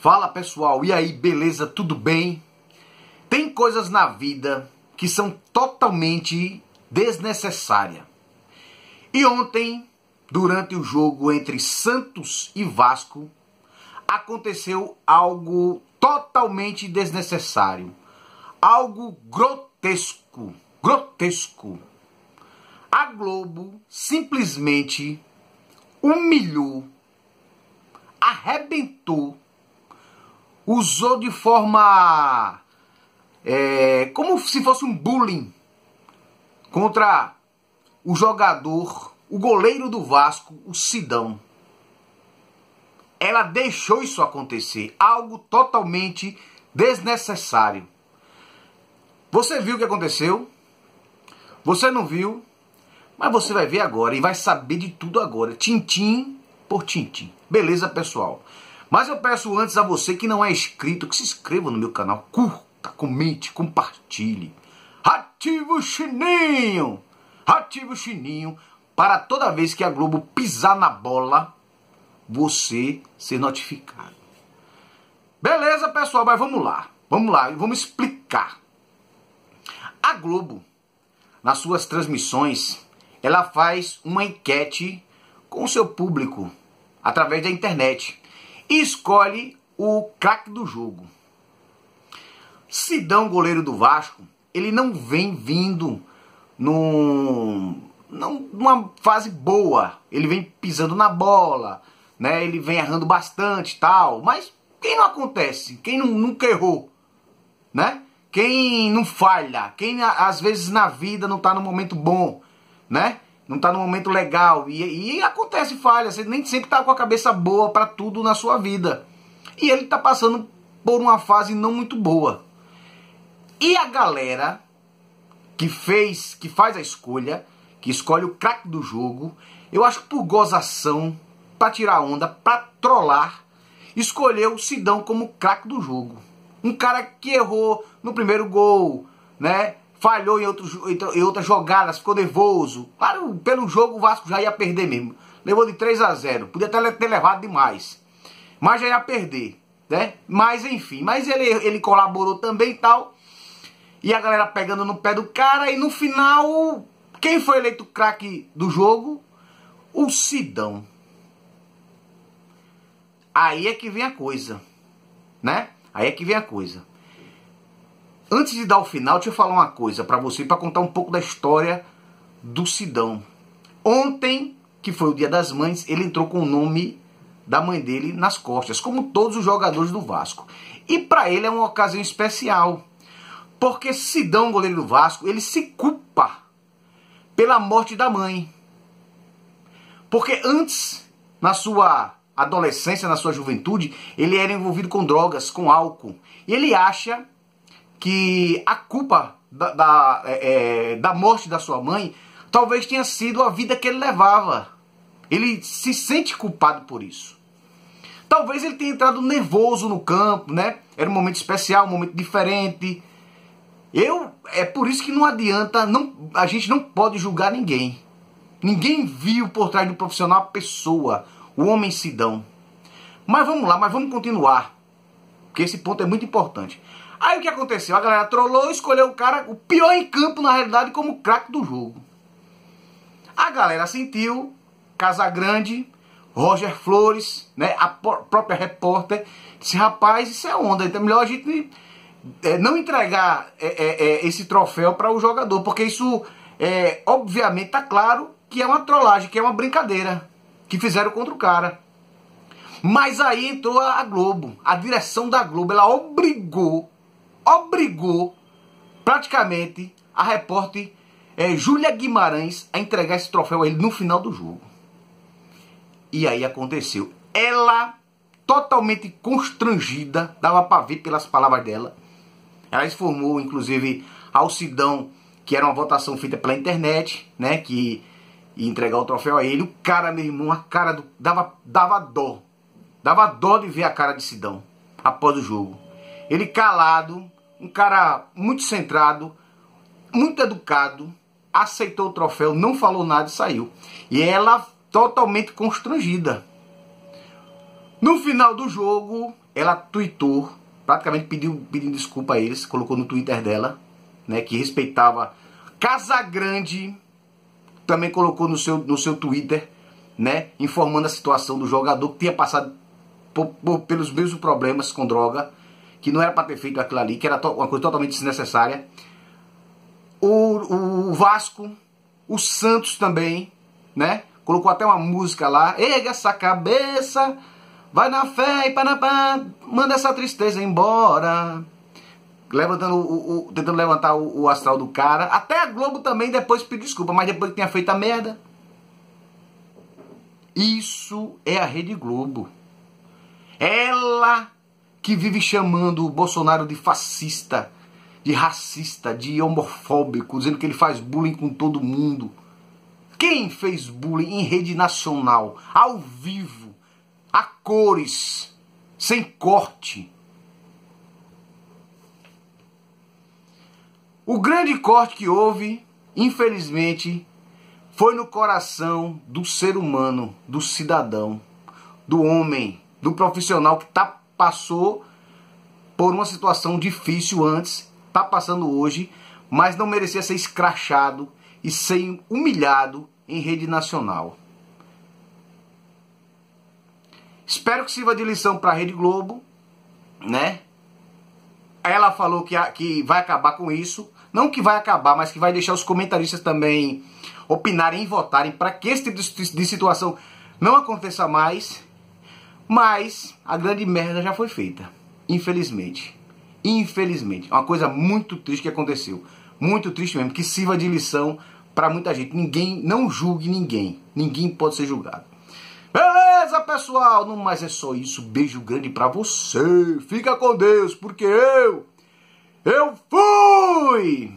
Fala pessoal, e aí, beleza? Tudo bem? Tem coisas na vida que são totalmente desnecessárias. E ontem, durante o jogo entre Santos e Vasco, aconteceu algo totalmente desnecessário. Algo grotesco. Grotesco. A Globo simplesmente humilhou, arrebentou usou de forma é, como se fosse um bullying contra o jogador, o goleiro do Vasco, o Sidão. Ela deixou isso acontecer, algo totalmente desnecessário. Você viu o que aconteceu? Você não viu? Mas você vai ver agora e vai saber de tudo agora, tintim por tintim. Beleza, pessoal? Mas eu peço antes a você que não é inscrito que se inscreva no meu canal, curta, comente, compartilhe. Ative o sininho! Ative o sininho para toda vez que a Globo pisar na bola, você ser notificado. Beleza, pessoal, mas vamos lá. Vamos lá, vamos explicar. A Globo, nas suas transmissões, ela faz uma enquete com o seu público através da internet escolhe o craque do jogo. Sidão, goleiro do Vasco, ele não vem vindo num, numa fase boa. Ele vem pisando na bola, né? Ele vem errando bastante tal. Mas quem não acontece? Quem não, nunca errou, né? Quem não falha? Quem às vezes na vida não está no momento bom, né? Não está no momento legal. E, e acontece falha, você nem sempre está com a cabeça boa para tudo na sua vida. E ele está passando por uma fase não muito boa. E a galera que fez, que faz a escolha, que escolhe o craque do jogo, eu acho que por gozação, para tirar onda, para trollar, escolheu o Sidão como craque do jogo. Um cara que errou no primeiro gol, né? Falhou em, outros, em outras jogadas, ficou nervoso. Claro, pelo jogo o Vasco já ia perder mesmo. Levou de 3 a 0. Podia ter, ter levado demais. Mas já ia perder, né? Mas enfim, mas ele, ele colaborou também e tal. E a galera pegando no pé do cara. E no final, quem foi eleito craque do jogo? O Sidão. Aí é que vem a coisa, né? Aí é que vem a coisa. Antes de dar o final, deixa eu falar uma coisa para você, para contar um pouco da história do Sidão. Ontem, que foi o Dia das Mães, ele entrou com o nome da mãe dele nas costas, como todos os jogadores do Vasco. E para ele é uma ocasião especial, porque Sidão, goleiro do Vasco, ele se culpa pela morte da mãe. Porque antes, na sua adolescência, na sua juventude, ele era envolvido com drogas, com álcool. E ele acha que a culpa da, da, é, é, da morte da sua mãe talvez tenha sido a vida que ele levava. Ele se sente culpado por isso. Talvez ele tenha entrado nervoso no campo, né? Era um momento especial, um momento diferente. Eu é por isso que não adianta, não, a gente não pode julgar ninguém. Ninguém viu por trás do profissional a pessoa, o homem Sidão. Mas vamos lá, mas vamos continuar. Porque esse ponto é muito importante. Aí o que aconteceu? A galera trollou e escolheu o cara, o pior em campo na realidade, como craque do jogo. A galera sentiu, Casagrande, Roger Flores, né, a própria repórter, disse, rapaz, isso é onda, então é melhor a gente é, não entregar é, é, esse troféu para o jogador, porque isso, obviamente, tá claro que é uma trollagem, que é uma brincadeira que fizeram contra o cara. Mas aí entrou a Globo, a direção da Globo, ela obrigou obrigou praticamente a repórter é, Júlia Guimarães a entregar esse troféu a ele no final do jogo. E aí aconteceu. Ela, totalmente constrangida, dava para ver pelas palavras dela. Ela informou, inclusive, ao Sidão, que era uma votação feita pela internet, né? Que ia entregar o troféu a ele. O cara, meu irmão, a cara do. dava, dava dó. Dava dó de ver a cara de Sidão após o jogo. Ele calado, um cara muito centrado, muito educado, aceitou o troféu, não falou nada e saiu. E ela totalmente constrangida. No final do jogo, ela tweetou, praticamente pediu, pedindo desculpa a eles, colocou no Twitter dela, né, que respeitava Casa Grande, também colocou no seu, no seu Twitter, né, informando a situação do jogador que tinha passado por, por, pelos mesmos problemas com droga, que não era para ter feito aquilo ali, que era uma coisa totalmente desnecessária. O, o Vasco, o Santos também, né? Colocou até uma música lá, erga essa cabeça, vai na fé e panapá, manda essa tristeza embora. Levantando o, o tentando levantar o, o, astral do cara. Até a Globo também depois pediu desculpa, mas depois que tinha feito a merda. Isso é a Rede Globo. Ela que vive chamando o Bolsonaro de fascista, de racista, de homofóbico, dizendo que ele faz bullying com todo mundo. Quem fez bullying em rede nacional, ao vivo, a cores, sem corte? O grande corte que houve, infelizmente, foi no coração do ser humano, do cidadão, do homem, do profissional que tá, passou por uma situação difícil antes, está passando hoje, mas não merecia ser escrachado e ser humilhado em rede nacional. Espero que sirva de lição para a Rede Globo, né? Ela falou que, que vai acabar com isso. Não que vai acabar, mas que vai deixar os comentaristas também opinarem e votarem para que esse tipo de situação não aconteça mais. Mas a grande merda já foi feita, infelizmente. Infelizmente. Uma coisa muito triste que aconteceu. Muito triste mesmo, que sirva de lição para muita gente. Ninguém, não julgue ninguém. Ninguém pode ser julgado. Beleza, pessoal? Não mais é só isso. Beijo grande para você. Fica com Deus, porque eu eu fui.